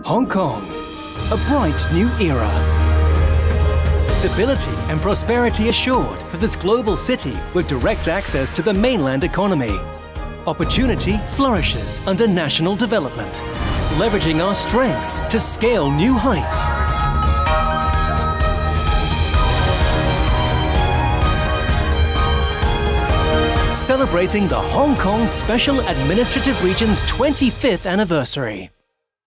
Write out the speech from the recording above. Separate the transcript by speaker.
Speaker 1: Hong Kong, a bright new era. Stability and prosperity assured for this global city with direct access to the mainland economy. Opportunity flourishes under national development, leveraging our strengths to scale new heights. Celebrating the Hong Kong Special Administrative Region's 25th anniversary.